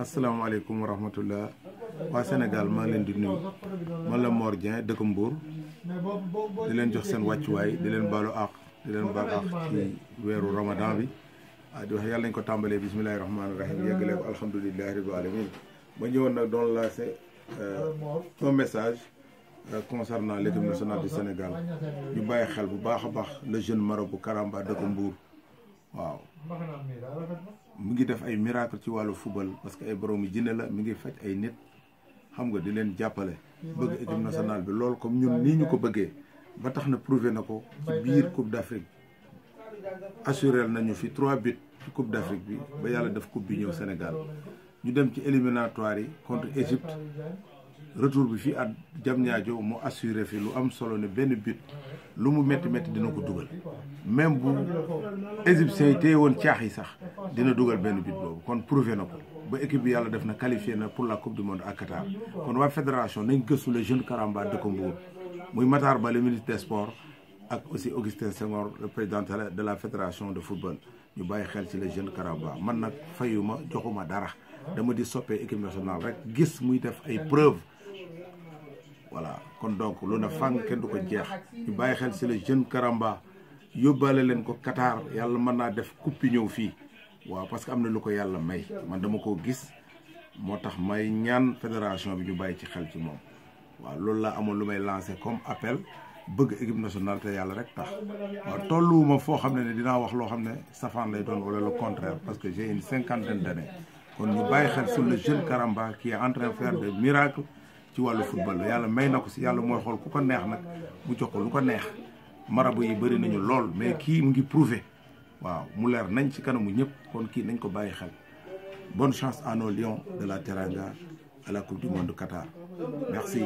asalaamaaleykum wa rahmatullah. Waa Sénégal maa ngi leen di nuyu. Man la Mor Dieng dëkk Mbour. Di leen jox seen wàccuwaay di leen baalu àq di leen baal àq ci weeru ramadan bi. Ah di wax yàlla nañ ko tàmbalee bisimilahi rahmaani rahim yeggalee ko alhamdulilahi rabbil alamin ma ñëwoon nag doon lancé un message concernant l'équipe nationale du Sénégal. Ñu bàyyi xel bu baax baax le jeune marabout Karamba dëkk Mbour. Waaw mu ngi def ay miracle ci wàllu football parce que ay borom jinne la mi ngi faj ay nit. Xam nga di leen jàppale. Bëgg équipe nationale bi loolu comme ñun nii ñu ko bëggee. Ba tax na prouvé na ko ci biir coupe d'Afrique. Assuré nañu fi trois buts ci coupe d'Afrique bi ba yàlla def coupe bi ñëw Sénégal. Ñu dem ci éliminatoire yi contre Égypte. Retour bi fii at Diamniadio mu assuré fi lu am solo ne benn but lu mu métti métti dina ko dugal. Même bu égyptiens yi téye woon caax yi sax dina dugal benn but boobu. kon prouvé na ko. Ba équipe bi yàlla def na qualifié na pour la coupe du monde à Qatar. Kon waa fédération nañ gëstu le jeune Karamba dëkk Mbour muy Matar Ba le ministre des sports ak aussi Augustin Senghor le président de la fédération de football. Ñu bàyyi xel ci le jeune Karamba. Man nag fayuma joxuma dara. Dama di soppee équipe nationale rek gis muy def ay preuve voilà. Kon donc lu na fàng kenn du ko jeex. Ñu bàyyi xel ci le jeune Karamba. Yóbbaale leen ko Qatar. Yàlla mën naa def coupe ñëw fii waaw parce que am na lu ko yàlla may. Man dama koo gis. Moo tax may ñaan fédération bi ñu bàyyi ci xel ci moom. Waaw loolu laa amoon lu may lancé comme appel. Bëgg équipe nationale te yàlla rek tax. Waaw tolluwuma foo xam ne ne dinaa wax loo xam ne safaan lay doon wala le contraire parce que j'ai une cinquantaine d'années. Kon ñu bàyyi xel sur le jeune Karamba qui est en train de faire des ci wàllu football yàlla may na ko si yàlla mooy xool ku ko neex nag mu jox ko lu ko neex. Marabu yi bëri nañu bonne chance à nos lions de la Teranga à la coupe du monde Qatar. Merci